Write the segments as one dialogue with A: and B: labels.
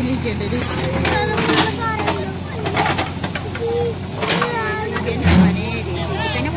A: Buraya geliriz. Benim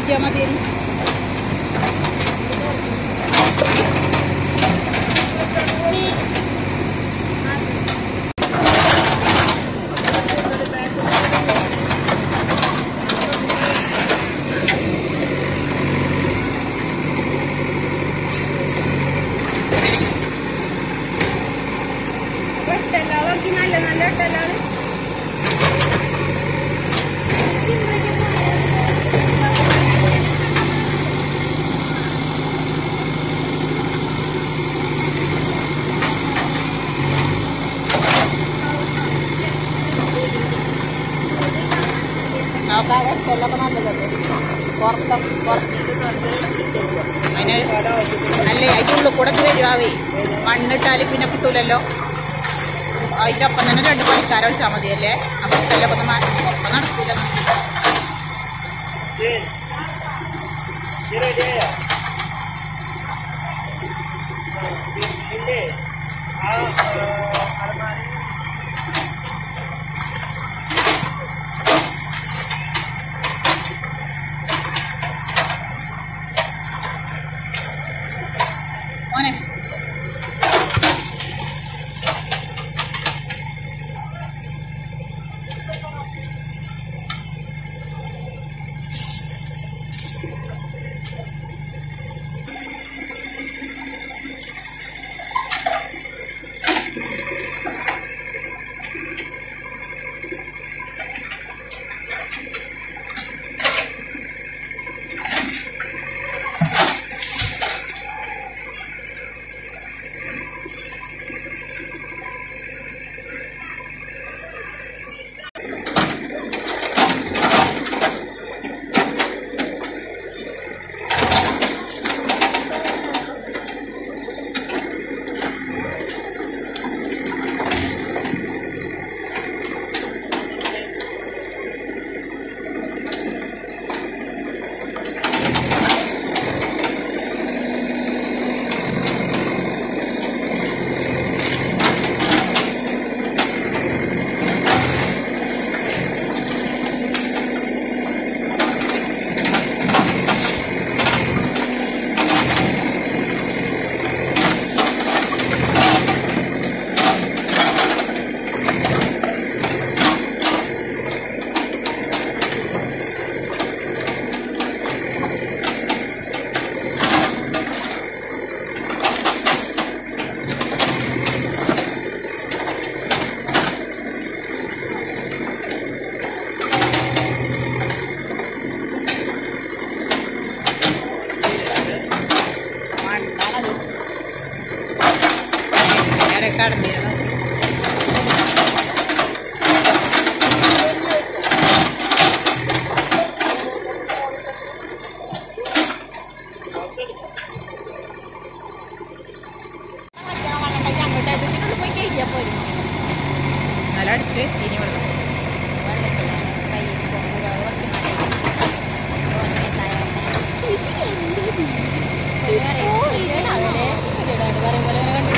A: showcase എടുത്ത് നോക്കാൻ വെട്ടല്ലൊക്കെ നല്ലതല്ലേ പുറത്ത് അതിന് നല്ല അതിന്റെ ഉള്ളിൽ കൂടെ വരുവാവേ മണ്ണിട്ടാൽ പിന്നെ കിട്ടൂലല്ലോ. അതിന്റെ ഒപ്പം തന്നെ രണ്ട് പണിക്കാരെ വെച്ചാൽ മതിയല്ലേ? അപ്പം ഇതെല്ലാം ഒന്ന് ഒപ്പം നടക്കൂല. അടിച്ചപ്പോൾ നല്ല അടിച്ച്
B: ചീനി വെള്ളം. പറയുമ്പോൾ കണ്ടു.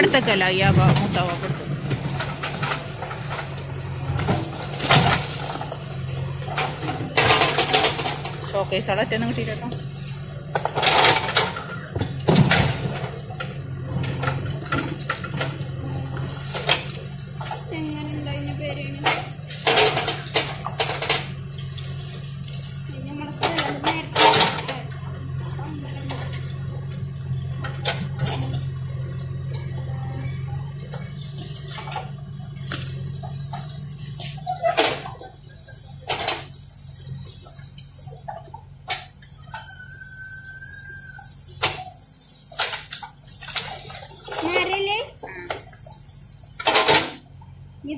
B: അടുത്തേക്കല്ല അയ്യാ മൂത്താവ കൊടുത്തു ഷോക്കേസ് അവിടെ എത്തുന്ന കിട്ടിയിട്ടോ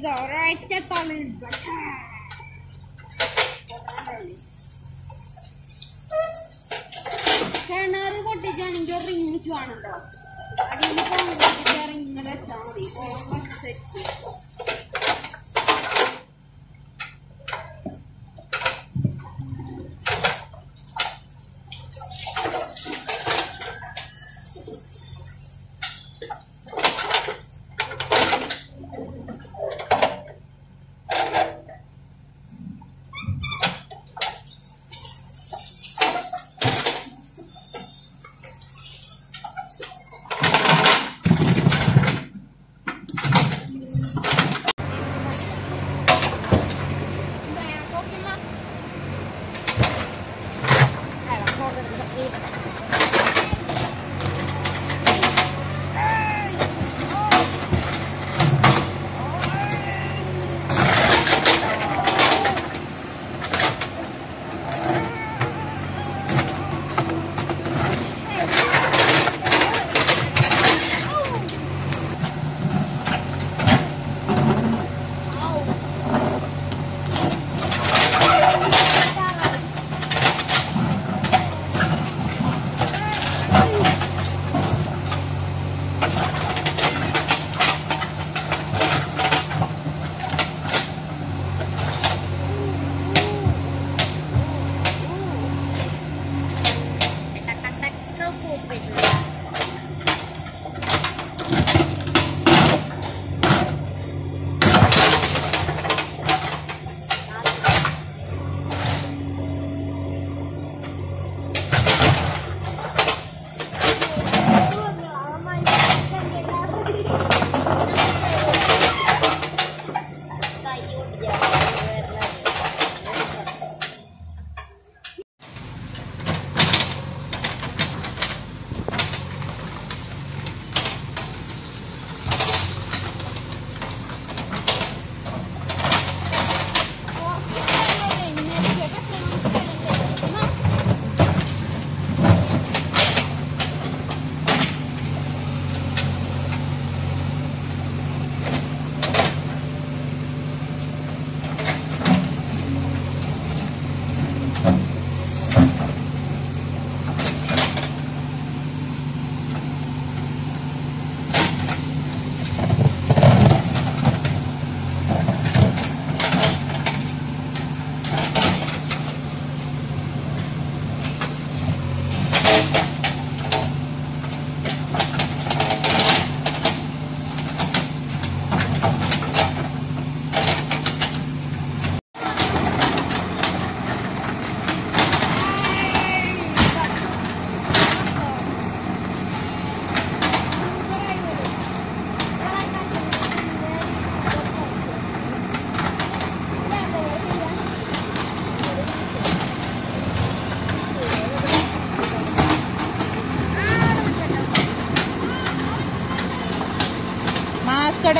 A: ഇത് ഒരാഴ്ച തള്ളിൽ കിണറ് പൊട്ടിച്ചാണെങ്കിൽ റിങ് വേണല്ലോ അടിയിൽ കോൺക്രീറ്റ് റിങ് വെച്ചാൽ മതി. Set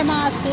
A: maschi.